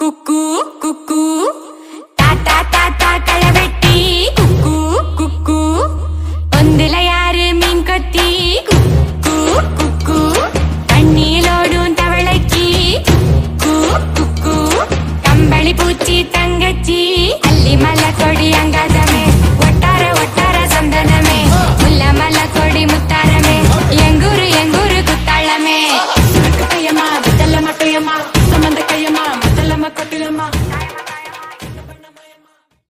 കുക്കു കുക്കു താത്താ താത്താ കളവെട്ടി